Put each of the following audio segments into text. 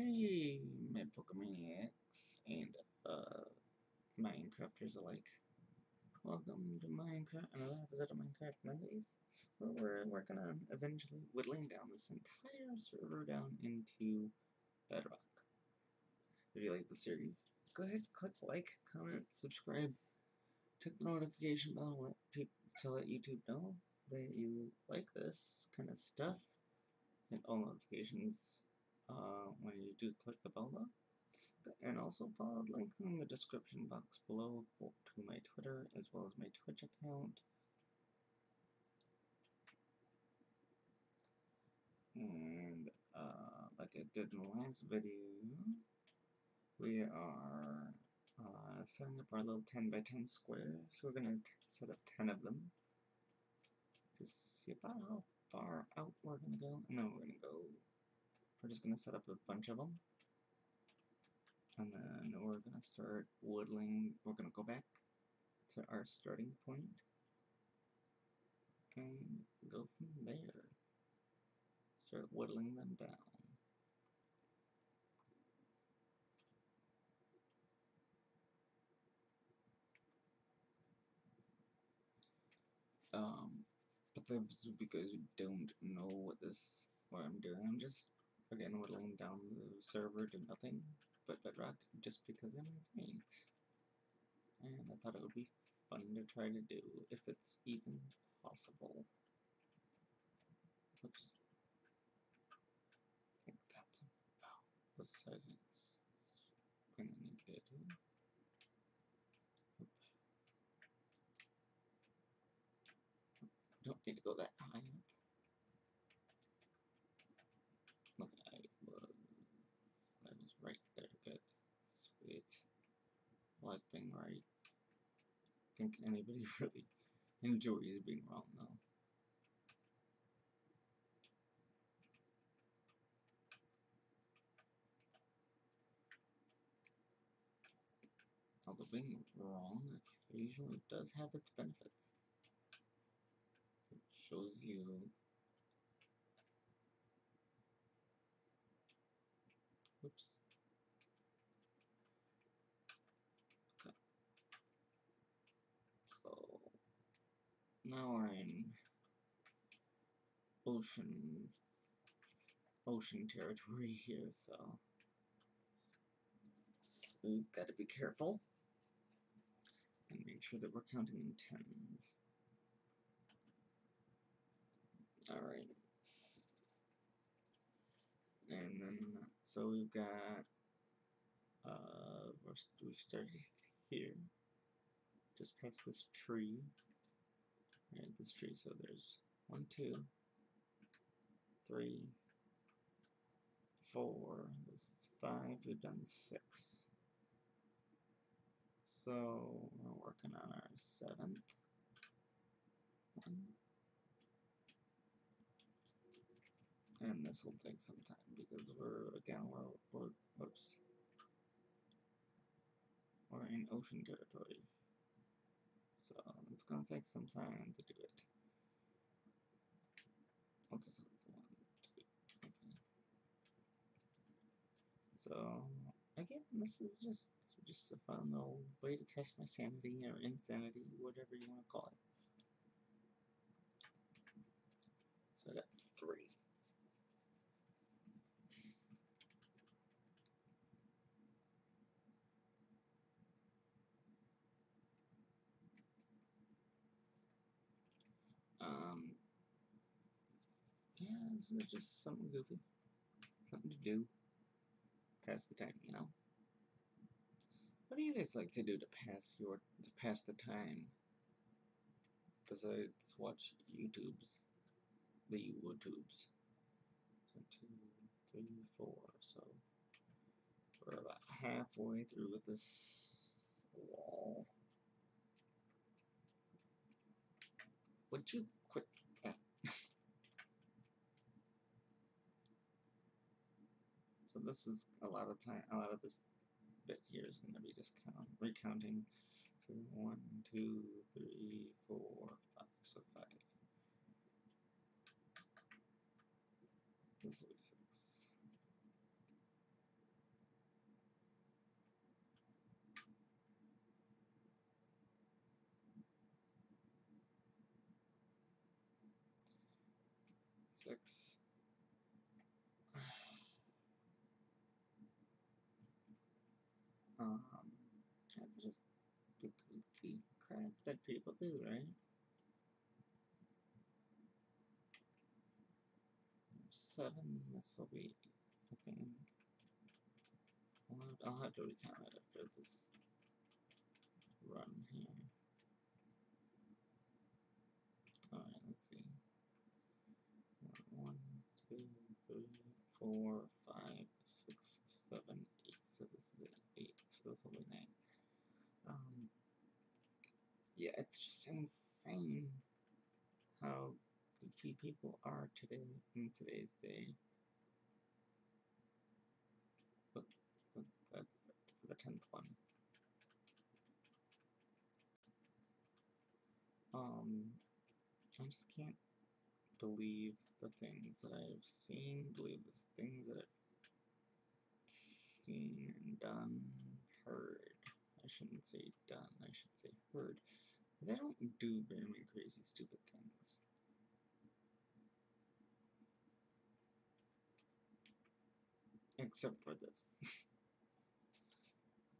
Hey, my Pokemaniacs and uh, Minecrafters alike. Welcome to Minecraft, another episode of Minecraft Mondays, where we're working on eventually whittling down this entire server down into Bedrock. If you like the series, go ahead, click like, comment, subscribe, click the notification bell let people, to let YouTube know that you like this kind of stuff, and all notifications uh, when you do click the bell button. And also follow the link in the description box below for, to my Twitter as well as my Twitch account. And uh, like I did in the last video, we are uh, setting up our little 10 by 10 square. So we're going to set up 10 of them. Just see about how far out we're going to go. And then we're going to go we're just going to set up a bunch of them. And then we're going to start whittling. We're going to go back to our starting point and go from there. Start whittling them down. Um, but those of you don't know what this, what I'm doing, I'm just again whittling mm-hmm. down the server to nothing but bedrock just because I'm insane. And I thought it would be fun to try to do if it's even possible. Oops. I think that's about the sizing thing I need to do. Don't need to go that high up. Look, I was, I was right there, good, sweet. I like being right. I think anybody really enjoys being wrong, though. Although being wrong occasionally does have its benefits. It shows you Oops. Okay. So now we're in ocean ocean territory here, so we've got to be careful and make sure that we're counting in tens. Alright. And then, so we've got, uh, we started here, just past this tree, right, this tree, so there's one, two, three, four, this is five, we've done six. So, we're working on our seventh one. And this will take some time because we're, again, we're, we're, whoops. We're in ocean territory. So um, it's going to take some time to do it. Okay, so that's one, two, okay. So, again, this is just just a fun little way to test my sanity or insanity, whatever you want to call it. So I got three. Um, yeah, this is just something goofy. Something to do. Pass the time, you know? What do you guys like to do to pass your to pass the time? Besides watch YouTubes. The YouTubes. So two, three, four, so we're about halfway through with this wall. Would you So this is a lot of time, a lot of this bit here is going to be just count, recounting through one, two, three, four, five, so five. This will be six. Six, crap that people do, right? Seven, this will be, I think. I'll, I'll have to recount it after this run here. Alright, let's see. One, two, three, four, five, six, seven, eight. So this is eight. So this will be nine. Um, yeah, it's just insane how goofy people are today in today's day. But, but that's the, the tenth one. Um, I just can't believe the things that I've seen, believe the things that I've seen and done, heard. I shouldn't say done, I should say heard. Because I don't do very many crazy, stupid things. Except for this.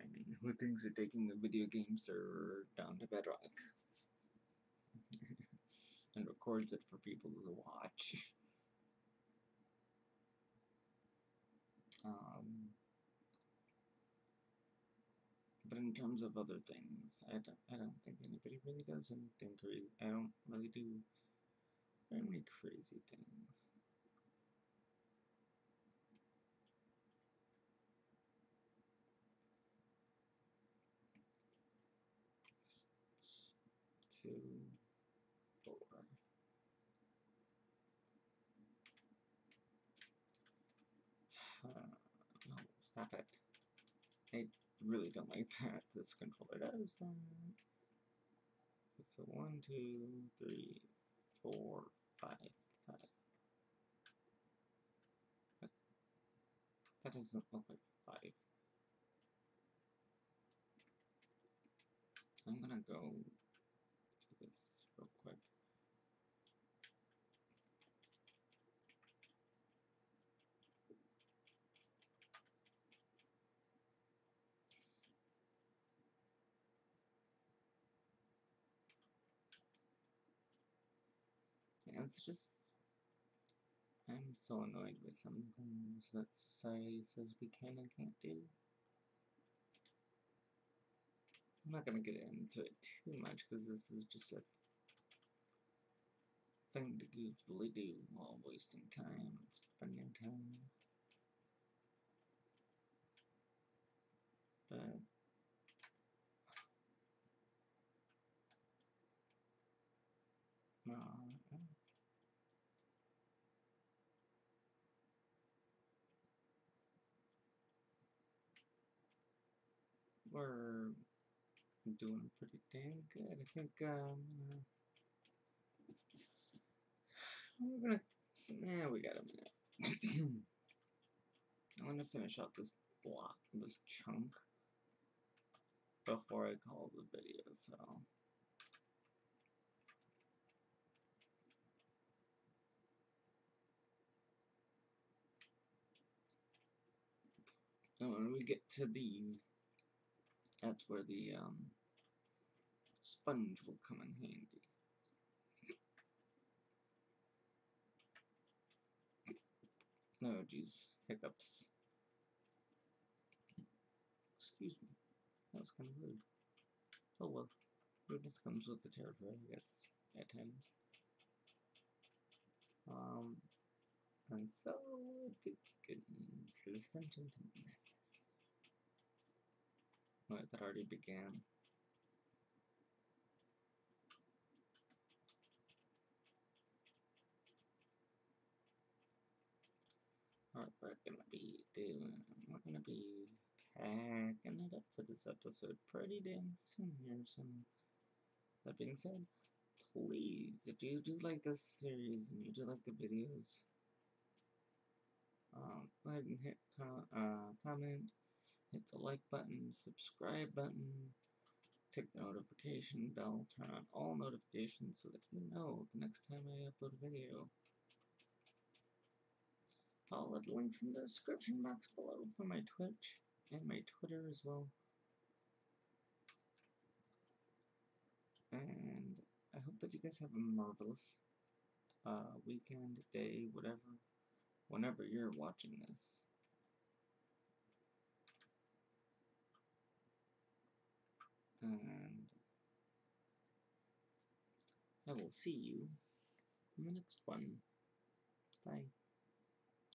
I mean, who thinks of taking the video game server down to bedrock? and records it for people to watch. but in terms of other things, I don't, I don't think anybody really does anything crazy. I don't really do very many crazy things. Two, four. No, stop it. I really don't like that this controller does that. So one, two, three, four, five, five. But that doesn't look like five. I'm gonna go to this real quick. Yeah, it's just I'm so annoyed with some things that society says we can and can't do. I'm not gonna get into it too much because this is just a thing to goofily do while wasting time and spending time. But no, we're doing pretty dang good. I think um, we're gonna. Yeah, we got a minute. I'm gonna finish out this block, this chunk, before I call the video. So. And when we get to these, that's where the um, sponge will come in handy. No, geez, hiccups. Excuse me. That was kind of rude. Oh well, rudeness comes with the territory, I guess, at times. Um, and so it begins. Listen to Memphis. Wait, that already began. Alright, we're gonna be doing, we're gonna be packing it up for this episode pretty dang soon here, so that being said, please, if you do like this series and you do like the videos, um, go ahead and hit uh, comment, hit the like button, subscribe button, tick the notification bell, turn on all notifications so that you know the next time I upload a video. follow the links in the description box below for my Twitch and my Twitter as well. And I hope that you guys have a marvelous uh, weekend, day, whatever, whenever you're watching this. And I will see you in the next one. Bye.